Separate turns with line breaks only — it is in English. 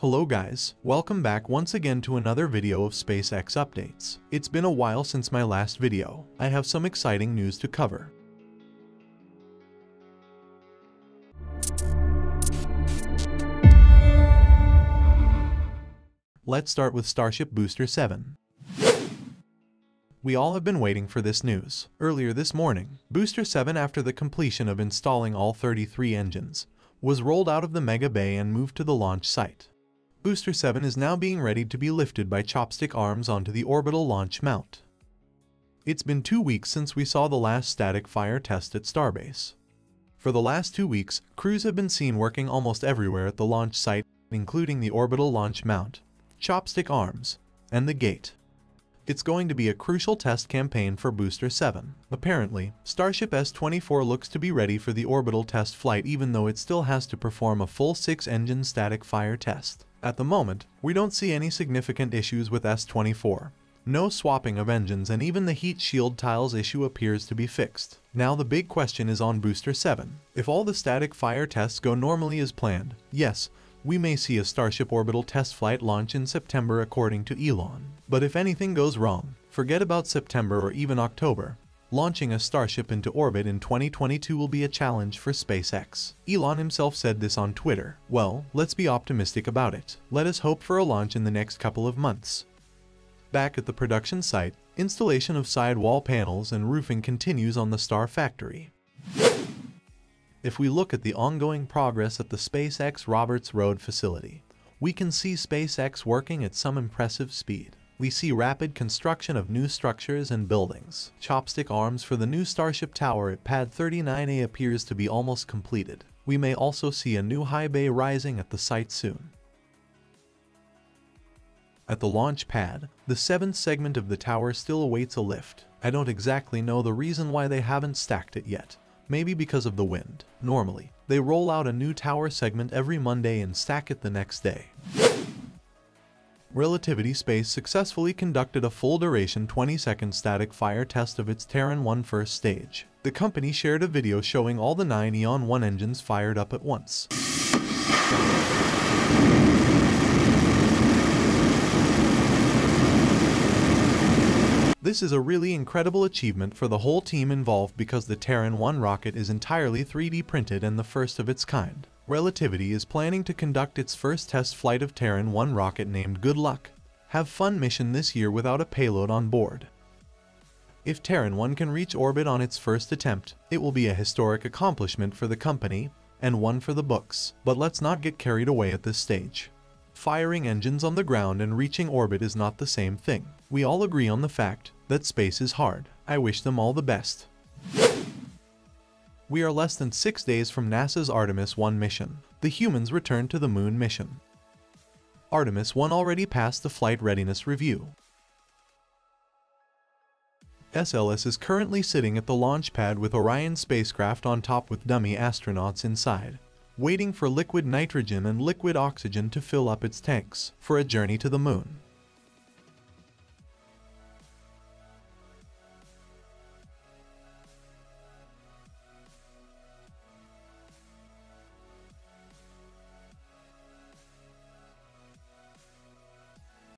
Hello guys, welcome back once again to another video of SpaceX updates. It's been a while since my last video. I have some exciting news to cover. Let's start with Starship Booster 7. We all have been waiting for this news. Earlier this morning, Booster 7 after the completion of installing all 33 engines, was rolled out of the Mega Bay and moved to the launch site. Booster 7 is now being readied to be lifted by chopstick arms onto the orbital launch mount. It's been two weeks since we saw the last static fire test at Starbase. For the last two weeks, crews have been seen working almost everywhere at the launch site, including the orbital launch mount, chopstick arms, and the gate. It's going to be a crucial test campaign for Booster 7. Apparently, Starship S-24 looks to be ready for the orbital test flight even though it still has to perform a full six-engine static fire test. At the moment, we don't see any significant issues with S-24. No swapping of engines and even the heat shield tiles issue appears to be fixed. Now the big question is on Booster 7. If all the static fire tests go normally as planned, yes, we may see a Starship orbital test flight launch in September according to Elon. But if anything goes wrong, forget about September or even October. Launching a Starship into orbit in 2022 will be a challenge for SpaceX. Elon himself said this on Twitter. Well, let's be optimistic about it. Let us hope for a launch in the next couple of months. Back at the production site, installation of sidewall panels and roofing continues on the Star Factory. If we look at the ongoing progress at the SpaceX Roberts Road facility, we can see SpaceX working at some impressive speed. We see rapid construction of new structures and buildings. Chopstick arms for the new Starship Tower at Pad 39A appears to be almost completed. We may also see a new high bay rising at the site soon. At the launch pad, the seventh segment of the tower still awaits a lift. I don't exactly know the reason why they haven't stacked it yet, maybe because of the wind. Normally, they roll out a new tower segment every Monday and stack it the next day. Relativity Space successfully conducted a full-duration 20-second static fire test of its Terran 1 first stage. The company shared a video showing all the nine Aeon 1 engines fired up at once. This is a really incredible achievement for the whole team involved because the Terran 1 rocket is entirely 3D printed and the first of its kind. Relativity is planning to conduct its first test flight of Terran 1 rocket named Good Luck, Have Fun mission this year without a payload on board. If Terran 1 can reach orbit on its first attempt, it will be a historic accomplishment for the company, and one for the books. But let's not get carried away at this stage. Firing engines on the ground and reaching orbit is not the same thing. We all agree on the fact that space is hard. I wish them all the best. We are less than six days from NASA's Artemis 1 mission. The humans return to the moon mission. Artemis 1 already passed the flight readiness review. SLS is currently sitting at the launch pad with Orion spacecraft on top with dummy astronauts inside, waiting for liquid nitrogen and liquid oxygen to fill up its tanks for a journey to the moon.